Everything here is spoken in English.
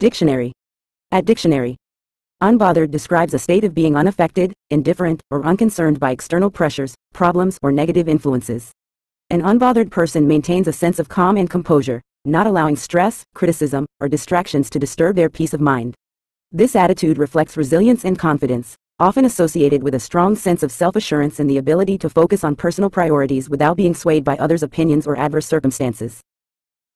Dictionary. At dictionary. Unbothered describes a state of being unaffected, indifferent, or unconcerned by external pressures, problems, or negative influences. An unbothered person maintains a sense of calm and composure, not allowing stress, criticism, or distractions to disturb their peace of mind. This attitude reflects resilience and confidence, often associated with a strong sense of self-assurance and the ability to focus on personal priorities without being swayed by others' opinions or adverse circumstances.